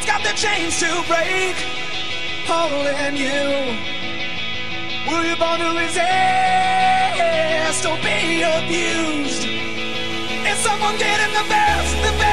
It's got the chains to break, holding you. Were you born to resist or be abused? Is someone getting the best, the best?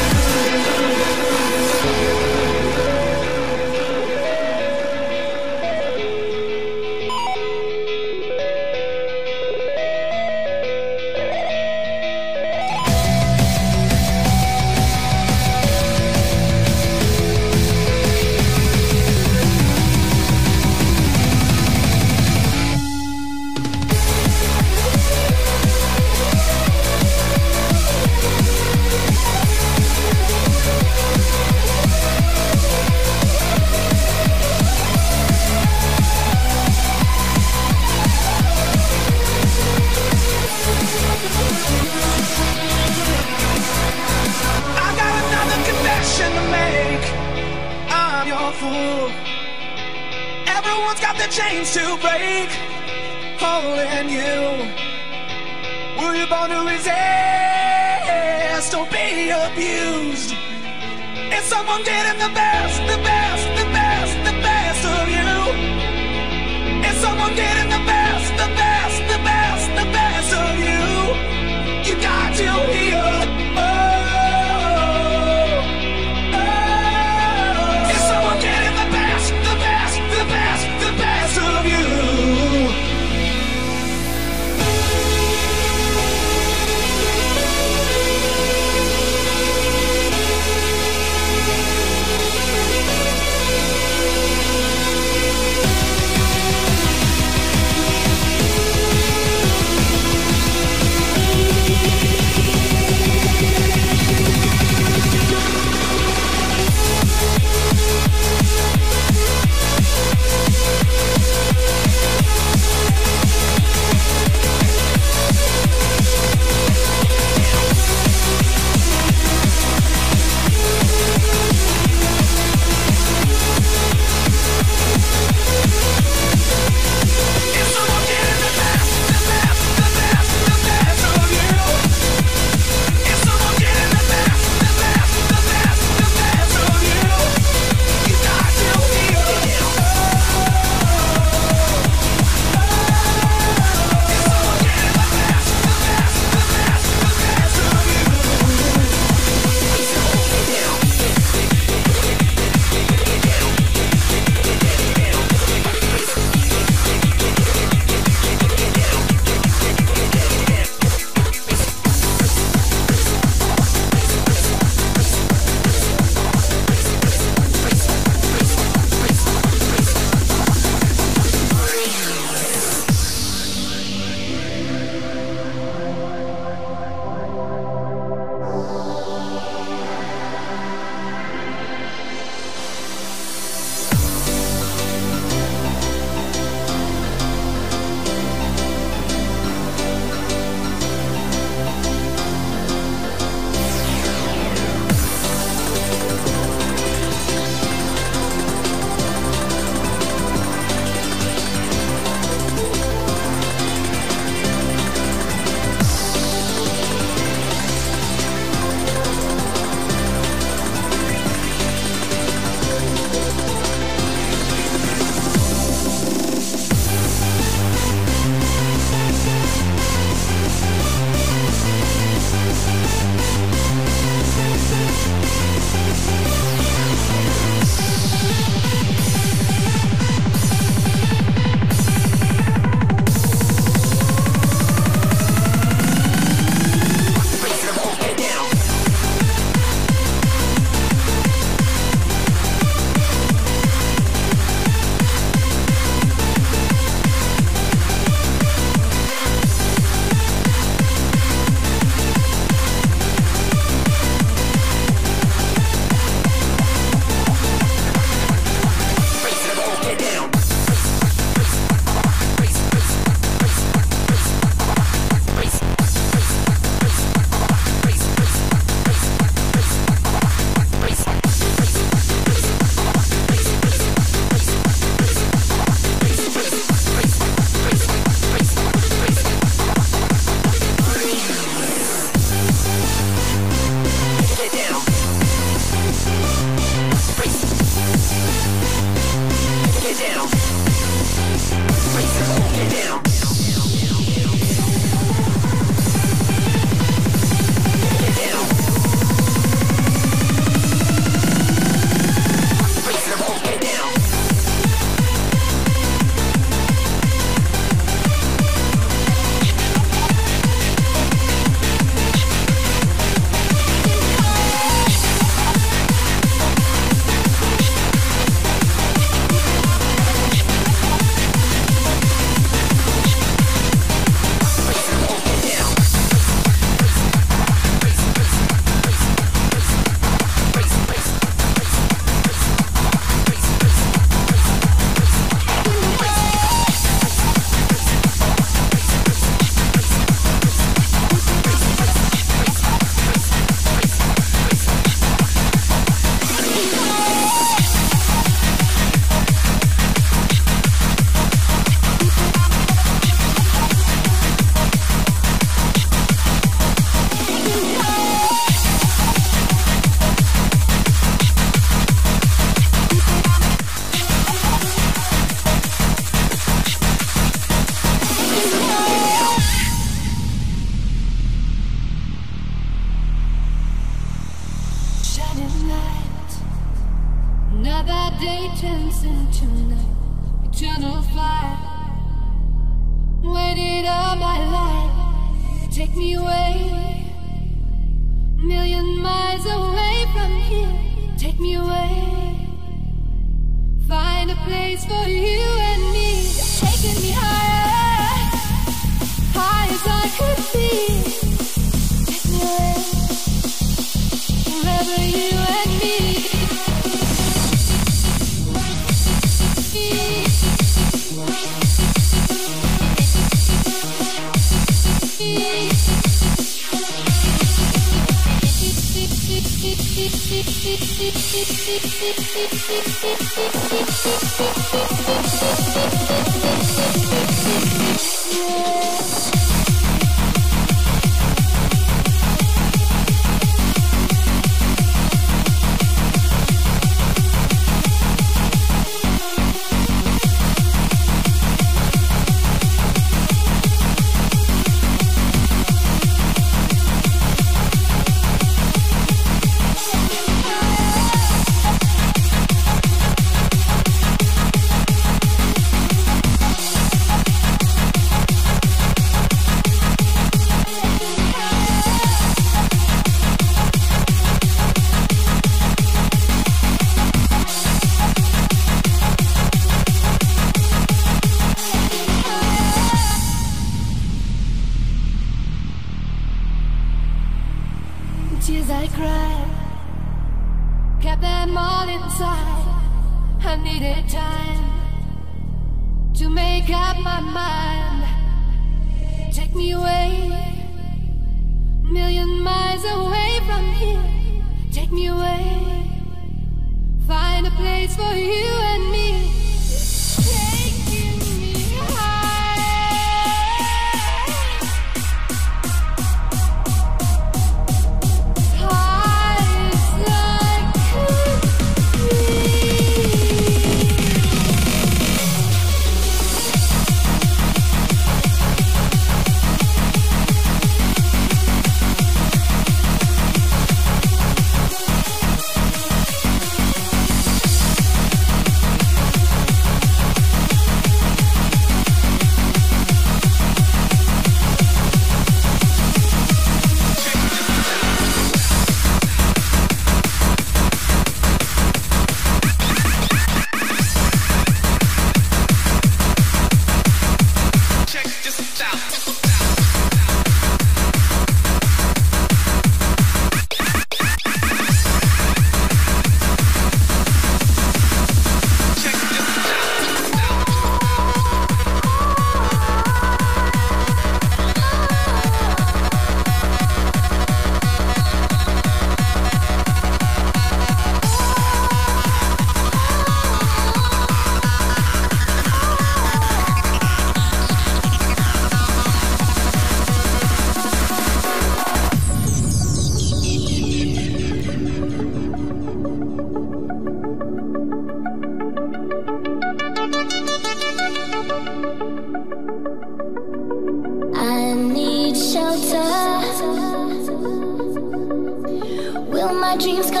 jeans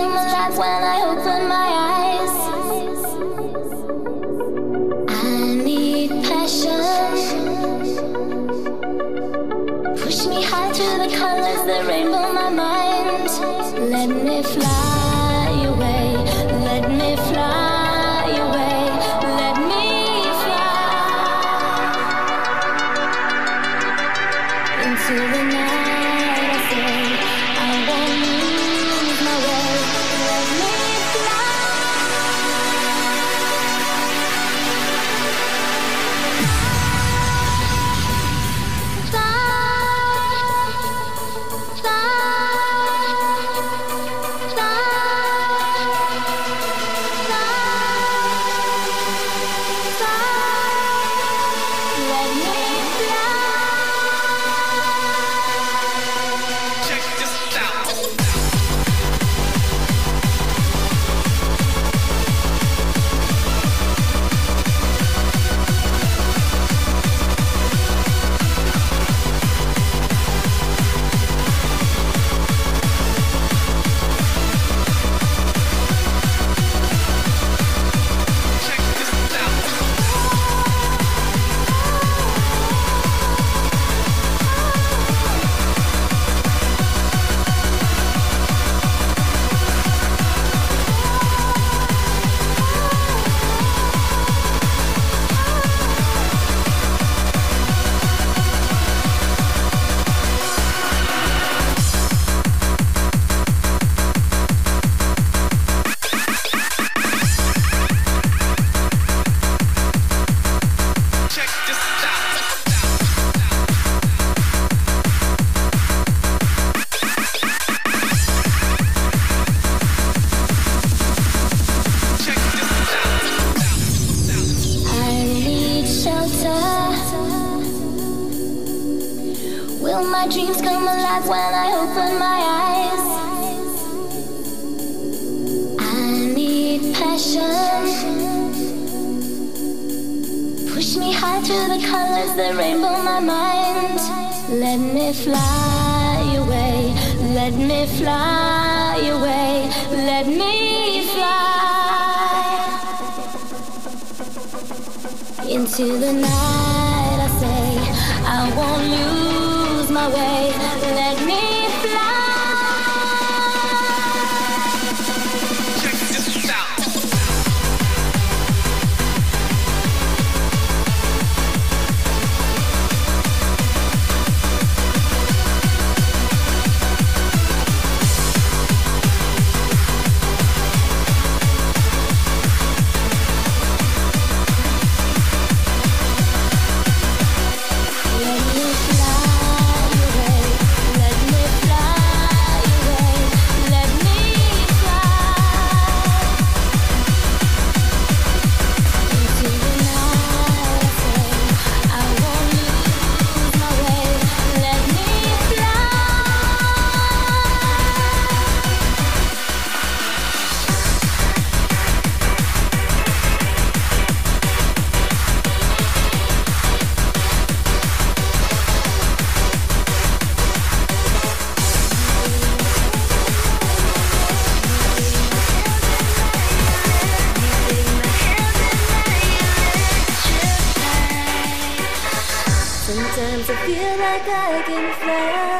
like I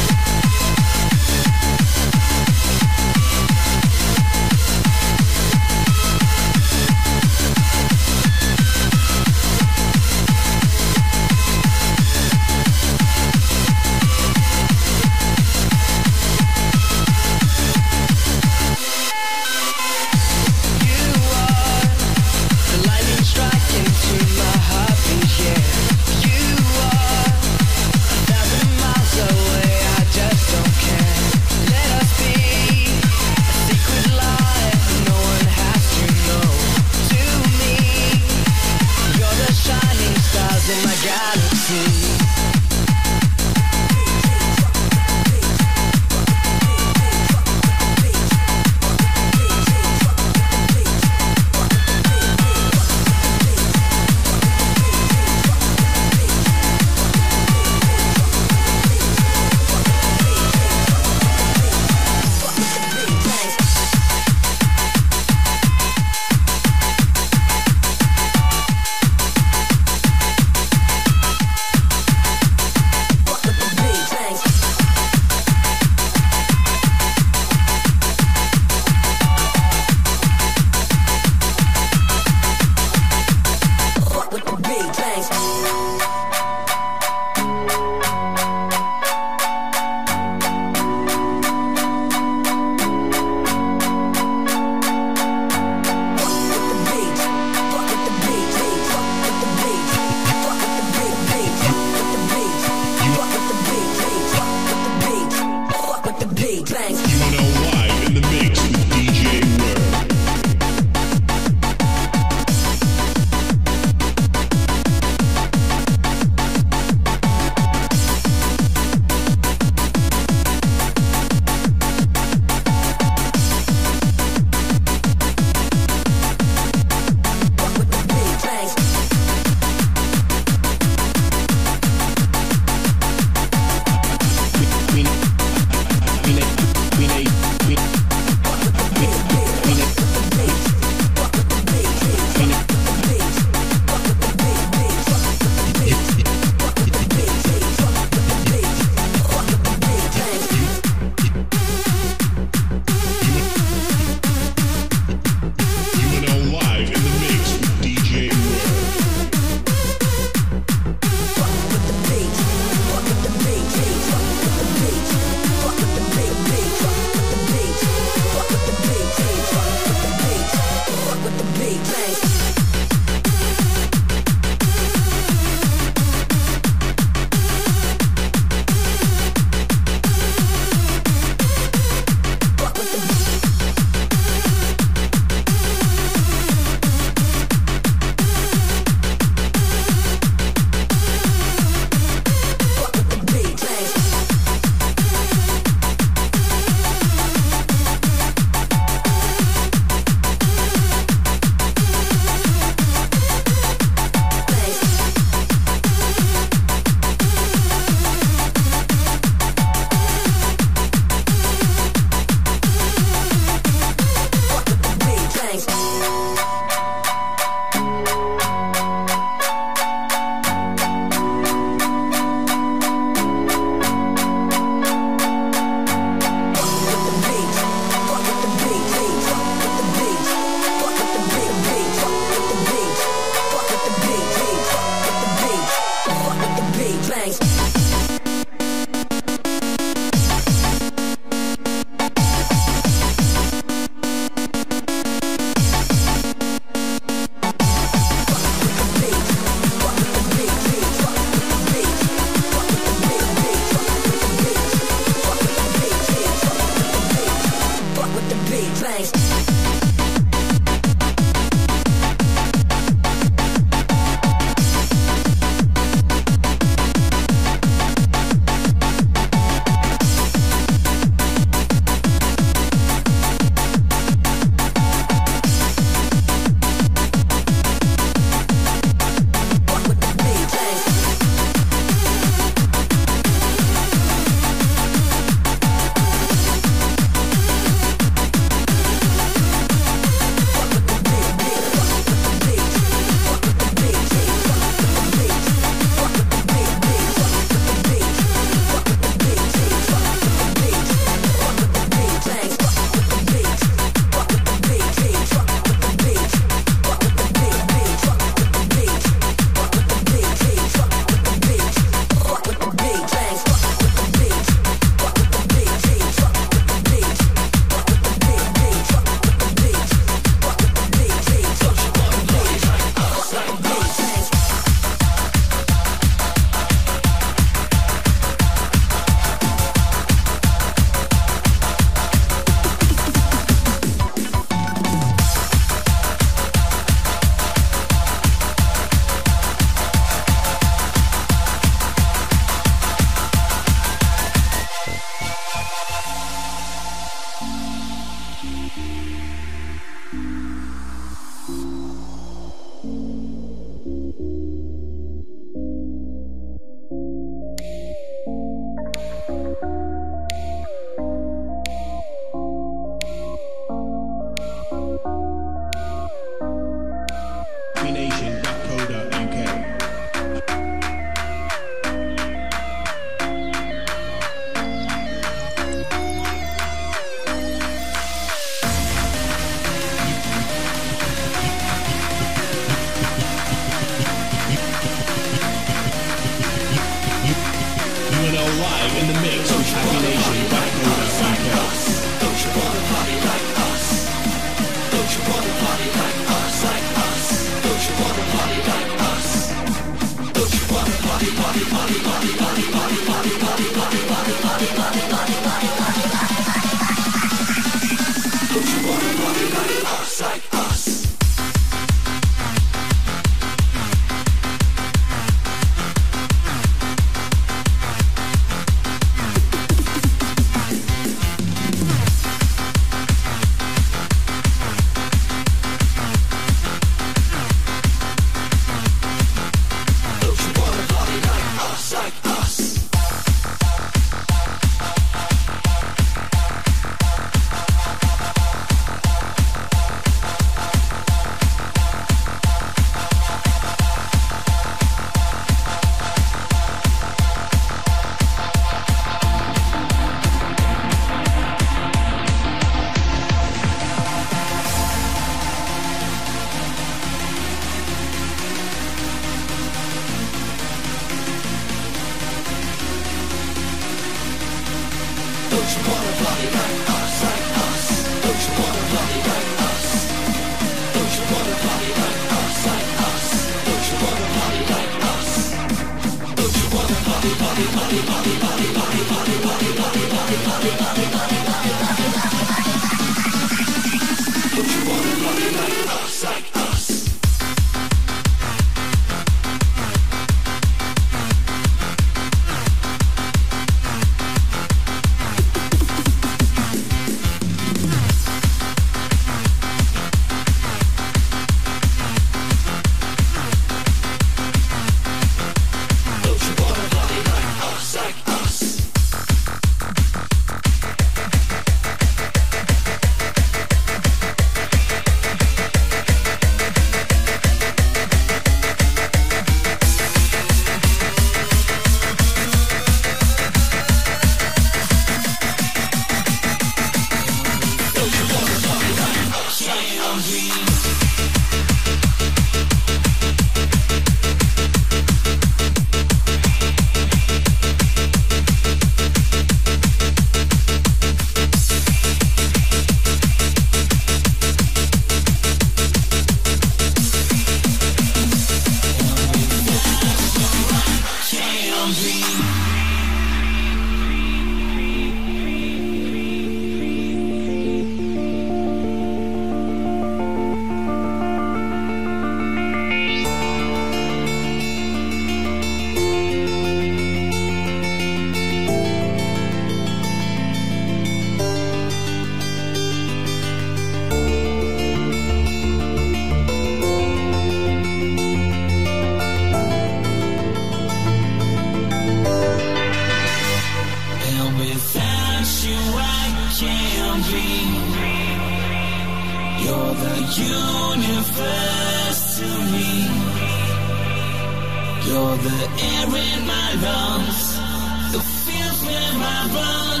run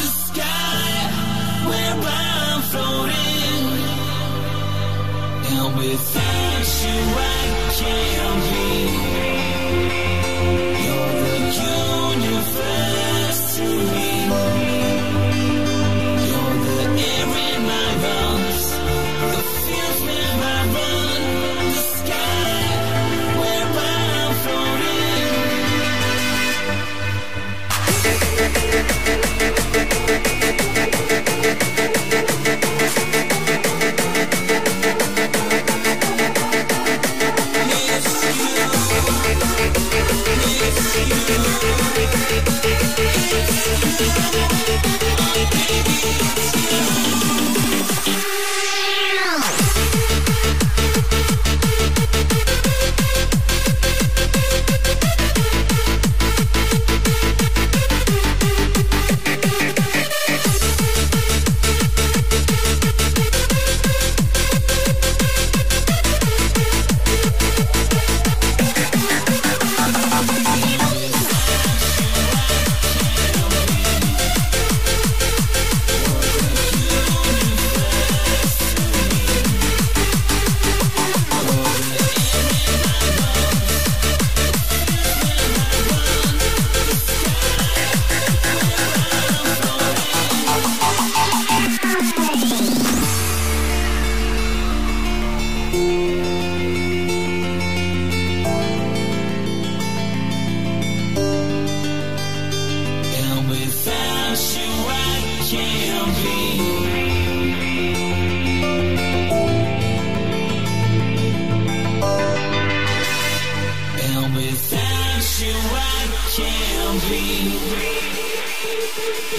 the sky where I'm floating. And with you, I can't.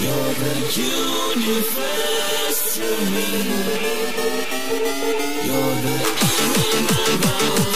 You're the universe to me. You're the universe.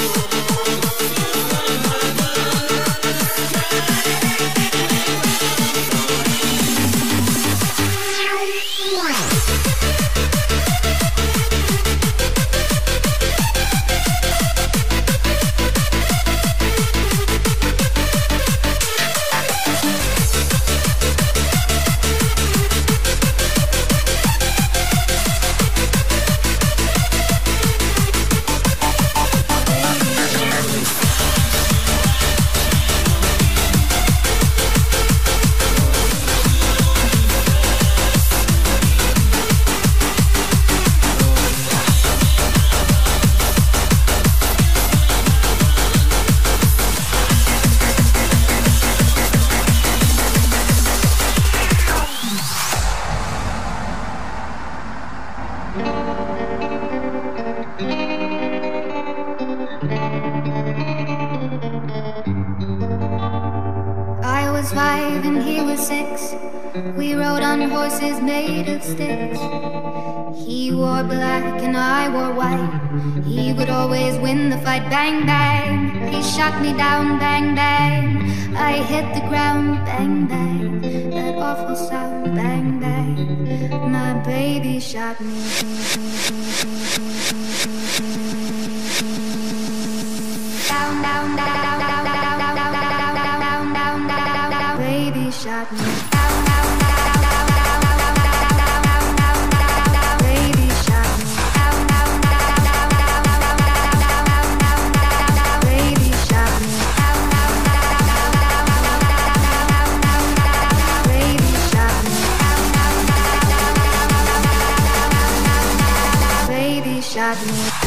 sang that. Thank you.